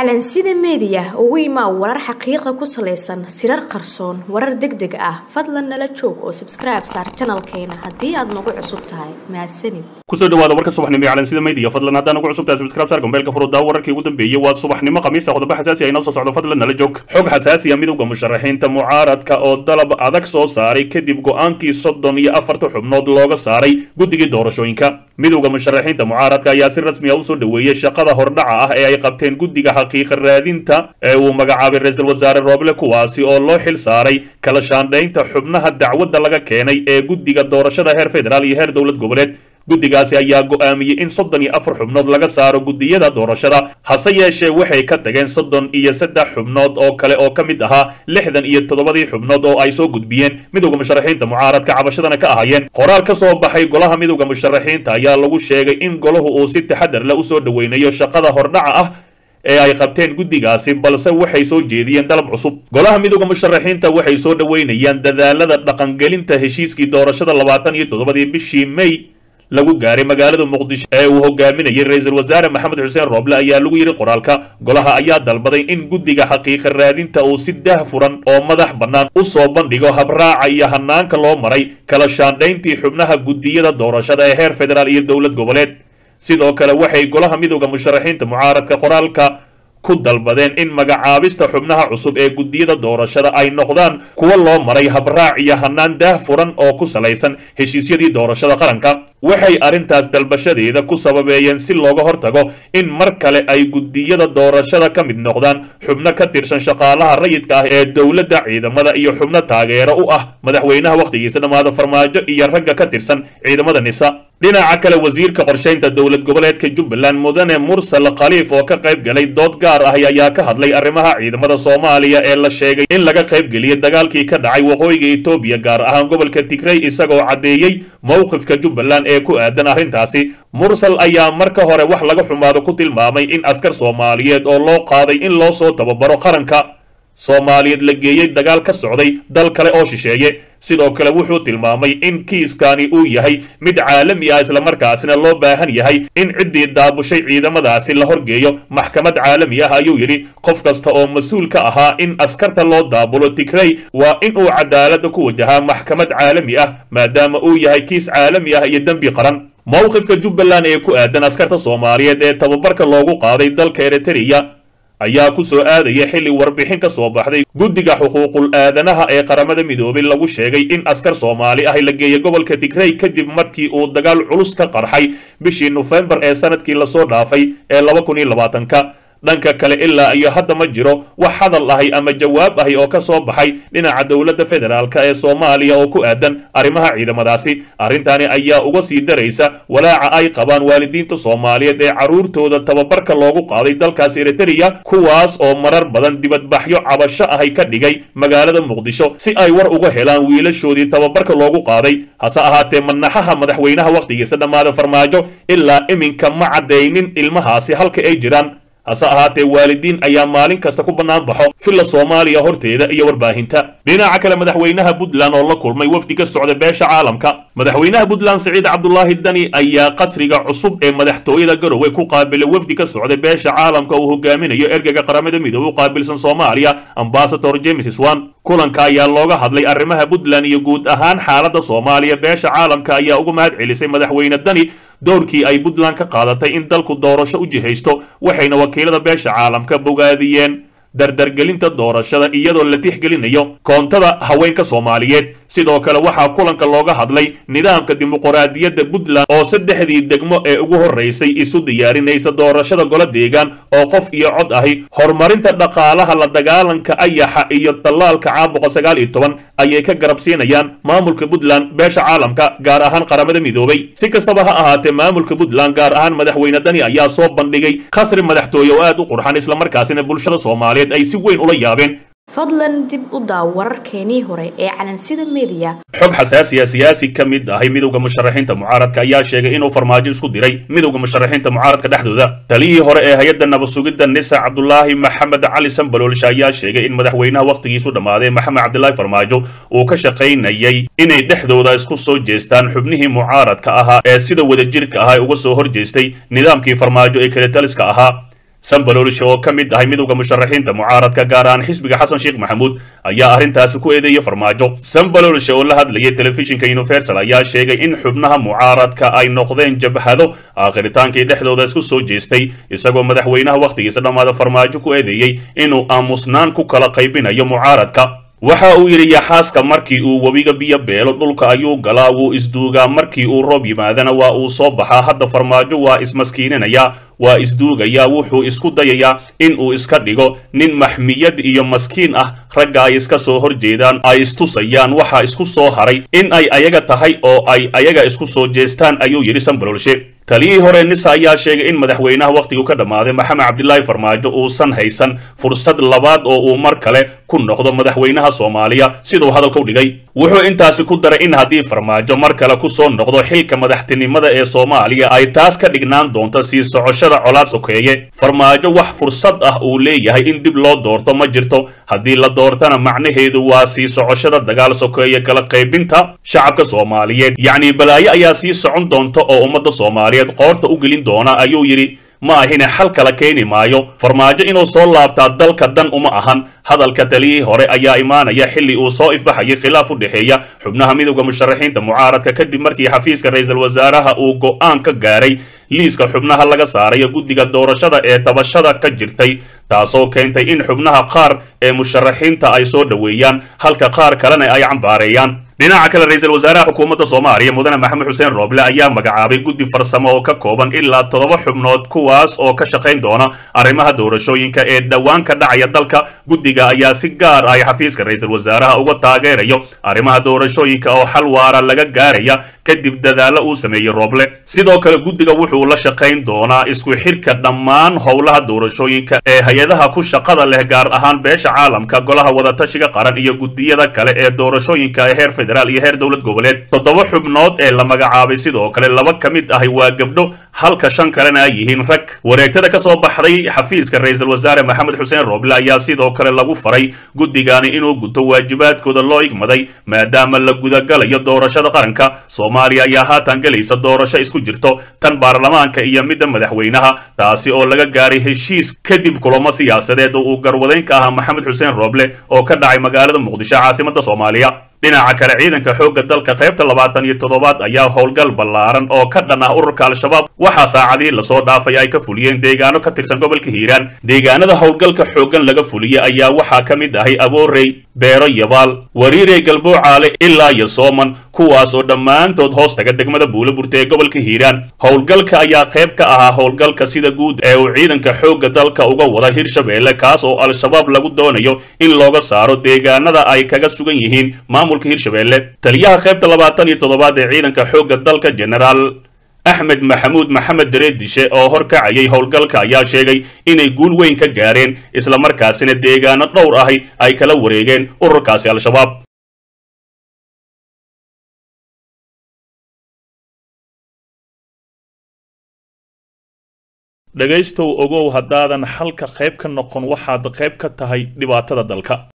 calansida meediya ugu imaa warar xaqiiqa ku salaysan sirar qarsoon warar deg deg ah. Fadlan nala joog oo sabskribe saar janalkeena haddii aad nagu cusub tahay. Mahadsanid ku soo dhawaada warka subaxnimo ee calansida media. Fadlan haddaan ugu cusub tahay subscribe saar gombeelka furudaa wararkii ugu dambeeyey waa subaxnimo khamiisa qodobo xasaasi ah inoo soo socdo. Fadlan nala joog. Xog xasaasi ah midowda musharaxiinta mucaaradka oo dalab adag soo saaray. Kadib go'aankii soddon iyo afarta xubnood looga saaray guddigii doorashooyinka midowda musharaxiinta mucaaradka ayaa si rasmi ah u soo dhoweeyey shaqada hordhaca ah ee ay qabteen guddiga xaqiiqa raadinta ee uu magacaabay ra'iisul wasaare rooble kuwaasi oo loo xil saaray kala shaandhaynta xubnaha dacwadda laga keenay ee guddiga doorashada heer federaal iyo heer dowlad goboleed guddigaasi ayaa go'aamiyey in soddon iyo afar xubnood laga saaro guddiyada doorashada. Hase yeeshee waxay ka tageen soddon iyo saddex xubnood oo kale oo ka mid ahaa lixdan iyo toddobadii xubnood oo ay soo gudbiyeen. Midowda musharaxiinta mucaaradka cabashadana ka ahaayeen. Qoraal ka soo baxay golaha midowda musharaxiinta ayaa lagu sheegay in golahu uu si taxadar leh u soo dhoweynayo shaqada hordhaca ah ee ay qabteen guddigaasi balse waxay soo jeediyeen dalab cusub. Golaha midowda musharaxiinta waxay soo dhoweynayaan dadaalada dhaqangelinta heshiiskii doorashada labaatan iyo toddobadii bishii may lagu gaaray magaalada muqdisho ee uu hogaaminayay ra'iisul wasaare maxamed xuseen rooble ayaa lagu yidhi qoraalka golaha ayaa dalbaday in guddiga xaqiiqa raadinta uu si dah furan oo madax bannaan u soo bandhigo habraaca iyo hanaanka loo maray kala shaandhayntii xubnaha guddiyada doorashada ee heer federaal iyo dowlad goboleed. Sidoo kale waxay golaha midowda musharaxiinta mucaaradka qoraalka ku dalbadeen in magacaabista xubnaha cusub ee guddiyada doorashada ay noqdaan kuwa loo maray habraac iyo hanaan daah furan oo ku salaysan heshiisyadii doorashada qaranka. Waxay arrintaas dalbashadeeda ku sababeeyeen si looga hortago in mar kale ay guddiyada doorashada ka mid noqdaan xubno ka tirsan shaqaalaha rayidka ah ee dowladda ciidamada iyo xubno taageero u ah madaxweynaha wakhtigiisa dhammaada farmaajo iyo ragga ka tirsan ciidamada nisa dhinaca kale wasiirka qorshaynta dowlad goboleedka jubbaland mudane mursal khaliif oo ka qayb galay dood gaar ah ayaa ka hadlay arrimaha ciidamada soomaaliya ee la sheegay in laga qaybgeliyay dagaalkii ka dhacay waqooyiga etoobiya gaar ahaan gobolka tigrey isagoo caddeeyey mowqifka jubbaland ee ku aadan arrintaasi. Mursal ayaa marka hore wax laga xumaado ku tilmaamay in askar soomaaliyeed oo loo qaaday in loo soo tababaro qaranka soomaaliyeed la geeyey dagaal ka socday dal kale oo shisheeye. Sidoo kale wuxuu tilmaamay in kiiskani uu yahay mid caalami ah islamarkaasina loo baahan yahay in ciddii daabushay ciidamadaasi la horgeeyo. Maxkamad caalami ah ayuu yidhi qof kasta oo mas'uul ka ahaa in askarta loo daabulo tigrey waa in uu cadaaladda ku wajahaa maxkamad caalami ah maadaama uu yahay kiis caalami ah iyo dembi qaran. Mowqifka jubbaland ee ku aadan askarta soomaaliyeed ee tababarka loogu qaaday dalka eritreya ayaa ku soo aadaya xilli warbixin ka soo baxday guddiga xuquuqul aadanaha ee qaramada midoobay lagu sheegay in askar soomaali ah la geeyay gobolka tigrey kadib markii uu dagaal culus ka qarxay bishii nofembar ee sannadkii la soo dhaafay ee laba kun iyo labaatanka dhanka kale ilaa iyo hadda ma jiro wax hadal ahi ama jawaab ahi oo ka soo baxay dhinaca dowladda federaalk ee soomaaliya oo ku aadan arrimaha ciidamadaasi. Arrintani ayaa uga sii daraysa walaaca ay qabaan waalidiinta soomaaliyeed ee carruurtooda tababarka loogu qaaday dalkaas eritreya kuwaas oo marar badan dibadbaxyo cabasho ahi ka dhigay magaalada muqdisho si ay war uga helaan wiilashoodii tababarka loogu qaaday. Hase ahaatee manaxaha madaxweynaha wakhtigiisa dhammaada farmaajo ilaa iminka ma caddaynin ilmahaasi halka ay jiraan hase ahaatee waalidiin ayaa maalin kasta ku bannaan baxo filla soomaaliya horteeda iyo warbaahinta. Dhinaca kale madaxweynaha puntland oo la kulmay wafdi ka socda beesha caalamka. Madaxweynaha puntland siciid cabdulaahi dani ayaa qasriga cusub ee madaxtooyada garowe ku qaabilay wafdi ka socda beesha caalamka uu hogaaminayo ergega qaramada midoobe u qaabilsan soomaaliya ambasador james swan. Kulanka ayaa looga hadlay arrimaha puntland iyo guud ahaan xaaladda soomaaliya. Beesha caalamka ayaa uga mahad celisay madaxweyne dani doorkii ay puntland ka qaadatay in dalku doorasho u jihaysto waxayna wakiilada beesha caalamka bogaadiyeen. Dardargelinta doorashada iyadoo la tixgelinayo koontada haweenka soomaaliyeed sidoo kale waxaa kulanka looga hadlay nidaamka dimuquraadiyadda puntland oo saddexdii degmo ee ugu horraysay isu diyaarinaysa doorashada golo deegaan oo qof iyo cod ahi. Horumarinta dhaqaalaha la dagaalanka ayaxa iyo tallaalka caabuqa sagaal iyo toban ayay ka garabsiinayaan maamulka puntland beesha caalamka gaar ahaan qaramada midoobay. Si kastaba ha ahaatee maamulka puntland gaar ahaan madaxweyne dani ayaa soo bandhigay khasri madaxtooye oo aad u qurxan islamarkaasina bulshada soomaaliyeed ay si weyn ula yaabeen fadlan dib u daaw wararkeenii hore ee calansida meediya xog xasaasiya siyaasi ka mid ahay midowda musharaxiinta mucaaradka ayaa sheegay inuu farmaajo isku diray midowda musharaxiinta mucaaradka dhexdooda. Taliyii hore ee hay'adda nabasugidda nisa cabdulaahi maxamed cali sambaloolsha ayaa sheegay in madaxweynaha wakhtigiisu dhammaaday maxamed cabdilaahi farmaajo uu ka shaqaynayay inay dhexdooda isku soo jeestaan xubnihii mucaaradka ahaa ee sida wadajirka ah uga soo hor jeestay nidaamkii farmaajo ee kale taliska ahaa sambaloolshe oo ka mid ahay midowda musharaxiinta mucaaradka gaar ahaan xisbiga xasan sheekh maxamuud ayaa arrintaasi ku eedeeyay farmaajo. Sambaloolshe oo la hadlayay telefishinka universal ayaa sheegay in xubnaha mucaaradka ay noqdeen jabhado aakhritaankii dhexdooda isku soo jeestay isagoo madaxweynaha wakhtigiisa dhammaada farmaajo ku eedeeyey inuu aamusnaan ku kala qaybinayo mucaaradka waxa uu yidhi yaxaaska markii uu webiga biyo beelo dhulka ayuu galaa wuu isduugaa markii uu roob yimaadana waa uu soo baxaa hadda farmaajo waa ismaskiininayaa waa isduugayaa wuxuu isku dayayaa in uu iska dhigo nin maxmiyad iyo maskiin ah ragga ay iska soo horjeedaan ay istusayaan waxaa isku soo haray in ay ayaga tahay oo ay ayaga isku soo jeestaan ayuu yidhi sambalolshe taliyihii hore nisa ayaa sheegay in madaxweynaha wakhtigu ka dhammaaday maxamed cabdilaahi farmaajo uusan haysan fursad labaad oo uu mar kale ku noqdo madaxweynaha soomaaliya. Siduu hadalka u dhigay wuxuu intaasi ku daray in haddii farmaajo mar kale ku soo noqdo xilka madaxtinimada ee soomaaliya ay taas ka dhignaan doonto sii socoshada colaad sokeeye. Farmaajo wax fursad ah uu leeyahay in dib loo doorto ma jirto. Haddii la doortana macnaheedu waa sii socoshada dagaal sokeeye kala qaybinta shacabka soomaaliyeed. Yacni balaayo ayaa sii socon doonta oo ummadda soomaaliyeed qoorta u gelin doona ayuu yidhi ma ahine xal kala keeni maayo. Farmaajo inuu soo laabtaa dalka dan uma ahan. Hadalka taliyihii hore ayaa imaanaya xilli uu soo ifbaxayay khilaaf u dhexeeya xubnaha midowda musharaxiinta mucaaradka kadib markii xafiiska ra'iisul wasaaraha uu go'aan ka gaaray liiska xubnaha laga saarayo guddiga doorashada ee tabashada ka jirtay taasoo keentay in xubnaha qaar ee musharaxiinta ay soo dhoweeyaan halka qaar kalena ay cambaareeyaan. Dhinaca kale ra'iisul wasaaraha xukuumadda soomaaliya mudane maxamed xuseen rooble ayaa magacaabay guddi farsamo oo ka kooban ilaa toddoba xubnood kuwaas oo ka shaqayn doona arrimaha doorashooyinka ee dhowaan ka dhacaya dalka. Guddiga ayaa si gaar ah xafiiska ra'iisul wasaaraha uga taageerayo arrimaha doorashooyinka oo xal waara laga gaaraya kadib dadaallo uu sameeyey rooble sidoo kale guddiga wuxuu la shaqayn doonaa isku xirka dhammaan howlaha doorashooyinka ee hay'adaha ku shaqada leh gaar ahaan beesha caalamka golaha wadatashiga qaran iyo guddiyada kale ee doorashooyinka ee heer federaal iyo heer dowlad goboleed. Toddoba xubnood ee la magacaabay sidoo kale laba ka mid ahi waa gabdho halka shan kalena ay yihiin rag. Wareegtada ka soo baxday xafiiska ra'iisul wasaare maxamed xuseen rooble ayaa sidoo kale lagu faray guddigani inuu guto waajibaadkooda loo igmaday maadaama la gudagalayo doorashada qaranka soomaaliya ayaa haatan gelaysa doorasho isku jirto tan baarlamaanka iyo midda madaxweynaha taasi oo laga gaaray heshiis kadib kulamo siyaasadeed oo uu garwadeyn ka ahaa maxamed xuseen rooble oo ka dhacay magaalada muqdisho caasimadda soomaaliya dhinaca kale ciidanka xoogga dalka qaybta labaatan iyo toddobaad ayaa howlgal ballaaran oo ka dhan ah ururka al-shabaab. Waxaa saacadihii la soo dhaafay ay ka fuliyeen deegaano ka tirsan gobolka hiiraan. Deegaanada howlgalka xooggan laga fuliyey ayaa waxaa ka mid ahay aboorey beero yabaal wariirey galboocaale ilaa iyo sooman kuwaas oo dhammaantood hoos taga degmada buulaburta ee gobolka hiiraan. Howlgalka ayaa qayb ka ahaa howlgalka sida guud ee uu ciidanka xoogga dalka uga wada hirshabeelle kaas oo al-shabaab lagu doonayo in looga saaro deegaanada ay kaga sugan yihiin maamulka hirshabeelle taliyaha qaybta labaatan iyo toddobaad ee ciidanka xoogga dalka generaal axmed maxamuud maxamed dareedishe oo horkacayay howlgalka ayaa sheegay inay guul weyn ka gaareen islamarkaasina deegaano dhowr ahi ay kala wareegeen ururkaasi al-shabaab. Dhegaystow ogow haddaadan xalka qayb ka noqon waxaad qayb ka tahay dhibaatada dalka